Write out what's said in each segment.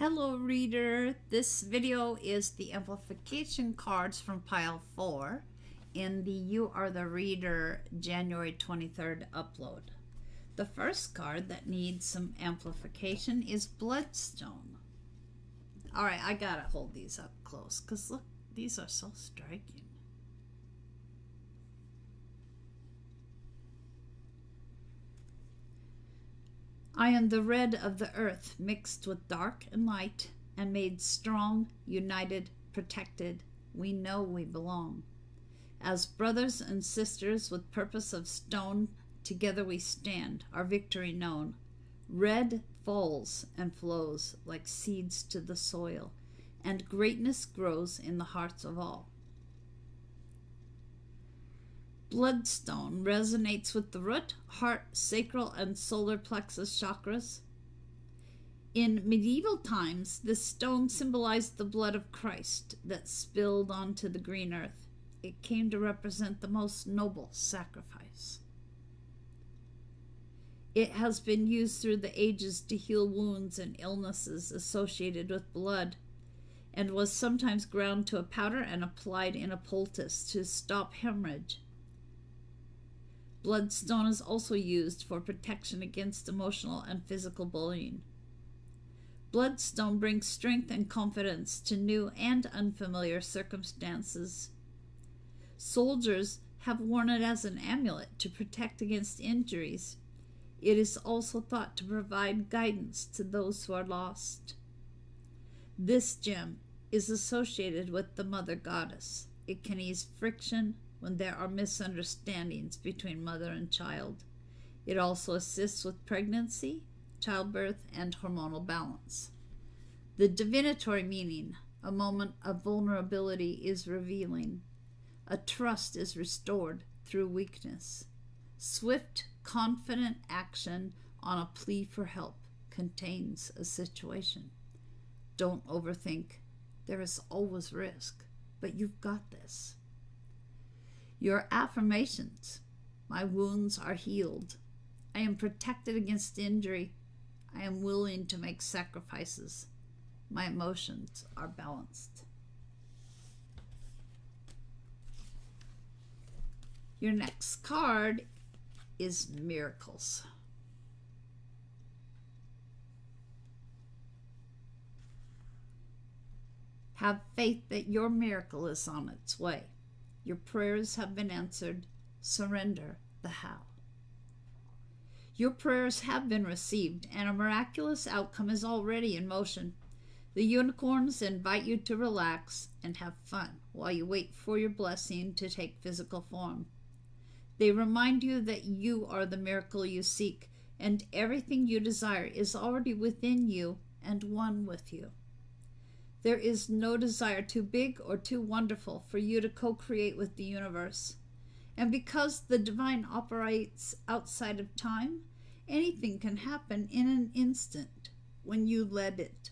Hello reader, this video is the amplification cards from pile 4 in the You Are the Reader January 23rd upload. The first card that needs some amplification is Bloodstone. Alright, I gotta hold these up close because look, these are so striking. I am the red of the earth mixed with dark and light, and made strong, united, protected. We know we belong. As brothers and sisters with purpose of stone, together we stand, our victory known. Red falls and flows like seeds to the soil, and greatness grows in the hearts of all. Bloodstone resonates with the root, heart, sacral, and solar plexus chakras. In medieval times, this stone symbolized the blood of Christ that spilled onto the green earth. It came to represent the most noble sacrifice. It has been used through the ages to heal wounds and illnesses associated with blood and was sometimes ground to a powder and applied in a poultice to stop hemorrhage. Bloodstone is also used for protection against emotional and physical bullying. Bloodstone brings strength and confidence to new and unfamiliar circumstances. Soldiers have worn it as an amulet to protect against injuries. It is also thought to provide guidance to those who are lost. This gem is associated with the Mother Goddess. It can ease friction, when there are misunderstandings between mother and child. It also assists with pregnancy, childbirth, and hormonal balance. The divinatory meaning, a moment of vulnerability, is revealing. A trust is restored through weakness. Swift, confident action on a plea for help contains a situation. Don't overthink. There is always risk, but you've got this. Your affirmations. My wounds are healed. I am protected against injury. I am willing to make sacrifices. My emotions are balanced. Your next card is Miracles. Have faith that your miracle is on its way. Your prayers have been answered. Surrender the how. Your prayers have been received, and a miraculous outcome is already in motion. The unicorns invite you to relax and have fun while you wait for your blessing to take physical form. They remind you that you are the miracle you seek, and everything you desire is already within you and one with you. There is no desire too big or too wonderful for you to co create with the universe. And because the divine operates outside of time, anything can happen in an instant when you let it.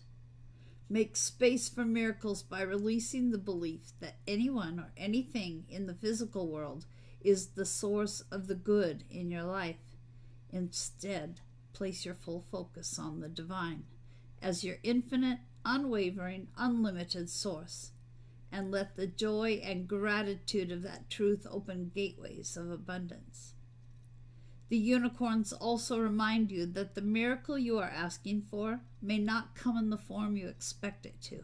Make space for miracles by releasing the belief that anyone or anything in the physical world is the source of the good in your life. Instead, place your full focus on the divine as your infinite unwavering, unlimited source, and let the joy and gratitude of that truth open gateways of abundance. The unicorns also remind you that the miracle you are asking for may not come in the form you expect it to.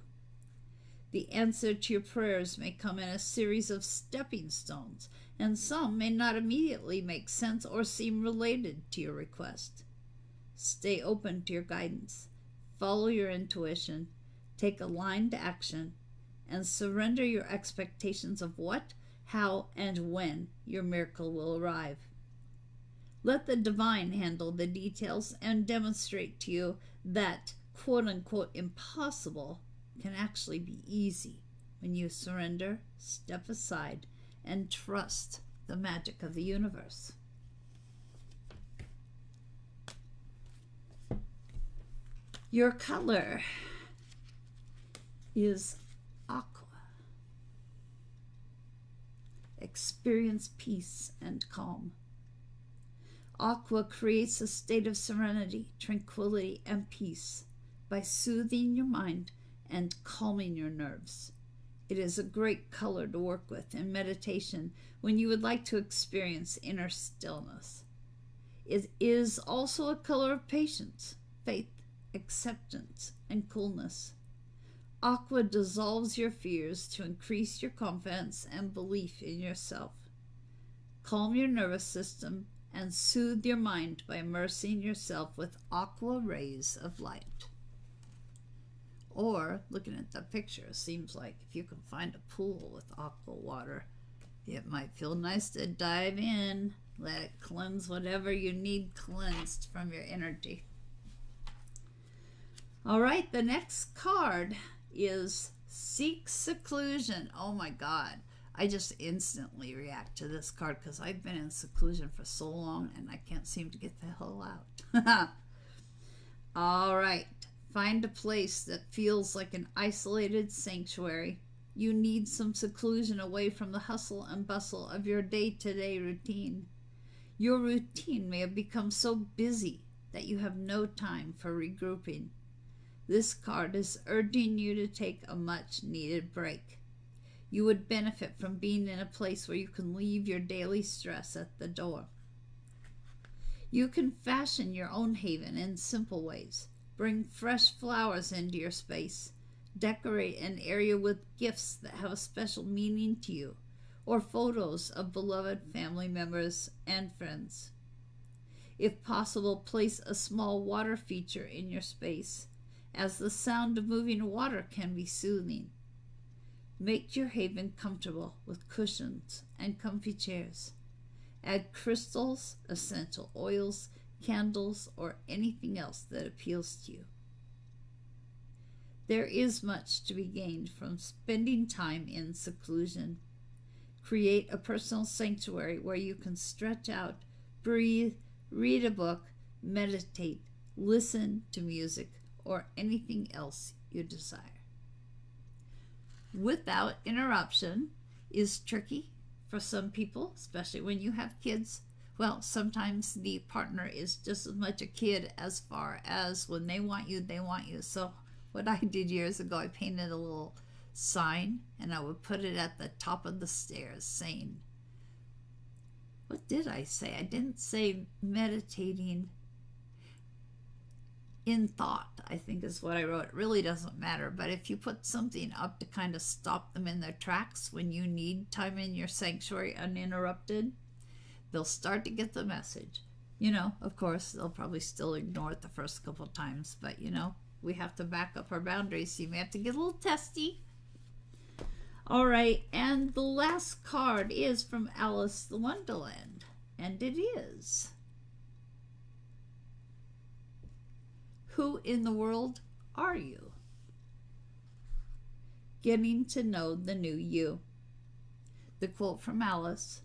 The answer to your prayers may come in a series of stepping stones, and some may not immediately make sense or seem related to your request. Stay open to your guidance follow your intuition, take aligned action, and surrender your expectations of what, how, and when your miracle will arrive. Let the divine handle the details and demonstrate to you that quote unquote impossible can actually be easy when you surrender, step aside, and trust the magic of the universe. Your color is aqua. Experience peace and calm. Aqua creates a state of serenity, tranquility, and peace. by soothing your mind and calming your nerves. It is a great color to work with in meditation when you would like to experience inner stillness. It is also a color of patience, faith, acceptance, and coolness. Aqua dissolves your fears to increase your confidence and belief in yourself. Calm your nervous system and soothe your mind by immersing yourself with aqua rays of light. Or, looking at the picture, seems like if you can find a pool with aqua water, it might feel nice to dive in, let it cleanse whatever you need cleansed from your energy. All right, the next card is Seek Seclusion. Oh my God. I just instantly react to this card because I've been in seclusion for so long and I can't seem to get the hell out. All right. Find a place that feels like an isolated sanctuary. You need some seclusion away from the hustle and bustle of your day to day routine. Your routine may have become so busy that you have no time for regrouping. This card is urging you to take a much needed break. You would benefit from being in a place where you can leave your daily stress at the door. You can fashion your own haven in simple ways. Bring fresh flowers into your space. Decorate an area with gifts that have a special meaning to you, or photos of beloved family members and friends. If possible, place a small water feature in your space, as the sound of moving water can be soothing. Make your haven comfortable with cushions and comfy chairs. Add crystals, essential oils, candles, or anything else that appeals to you. There is much to be gained from spending time in seclusion. Create a personal sanctuary where you can stretch out, breathe, read a book, meditate, listen to music, or anything else you desire. Without interruption is tricky for some people, especially when you have kids well, sometimes the partner is just as much a kid as far as when they want you, they want you. So, what I did years ago, I painted a little sign and I would put it at the top of the stairs saying, What did I say? I didn't say meditating in thought, I think is what I wrote. It really doesn't matter. But if you put something up to kind of stop them in their tracks when you need time in your sanctuary uninterrupted, they'll start to get the message. You know, of course, they'll probably still ignore it the first couple times, but you know, we have to back up our boundaries. So you may have to get a little testy. All right, and the last card is from Alice the Wonderland, and it is Who in the world are you? Getting to know the new you. The quote from Alice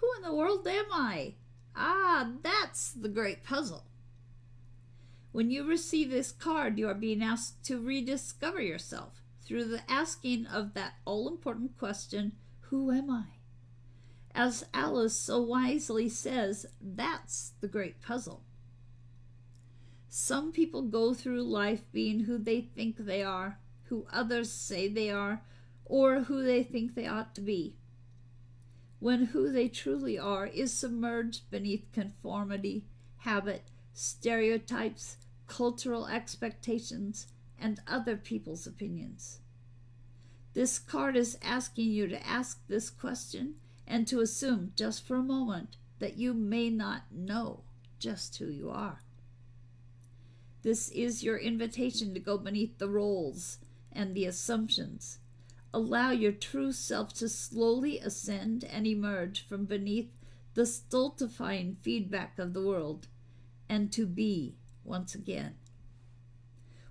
who in the world am I? Ah, that's the great puzzle. When you receive this card, you are being asked to rediscover yourself through the asking of that all important question Who am I? As Alice so wisely says, that's the great puzzle. Some people go through life being who they think they are, who others say they are, or who they think they ought to be when who they truly are is submerged beneath conformity, habit, stereotypes, cultural expectations, and other people's opinions. This card is asking you to ask this question and to assume just for a moment that you may not know just who you are. This is your invitation to go beneath the roles and the assumptions Allow your true self to slowly ascend and emerge from beneath the stultifying feedback of the world and to be once again.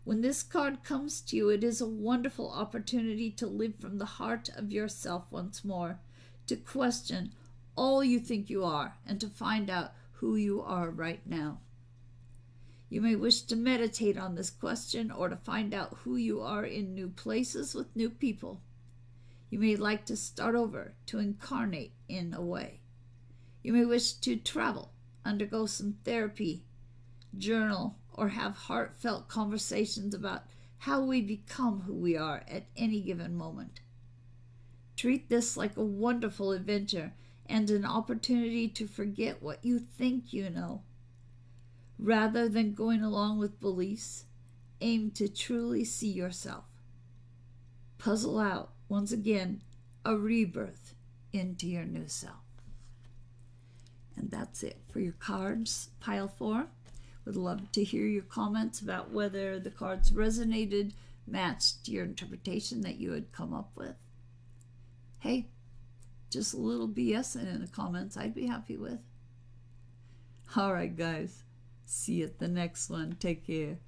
When this card comes to you, it is a wonderful opportunity to live from the heart of yourself once more, to question all you think you are, and to find out who you are right now. You may wish to meditate on this question or to find out who you are in new places with new people. You may like to start over, to incarnate in a way. You may wish to travel, undergo some therapy, journal, or have heartfelt conversations about how we become who we are at any given moment. Treat this like a wonderful adventure and an opportunity to forget what you think you know. Rather than going along with beliefs, aim to truly see yourself. Puzzle out, once again, a rebirth into your new self. And that's it for your cards, pile four. Would love to hear your comments about whether the cards resonated, matched your interpretation that you had come up with. Hey, just a little BS in the comments I'd be happy with. All right, guys. See you at the next one. Take care.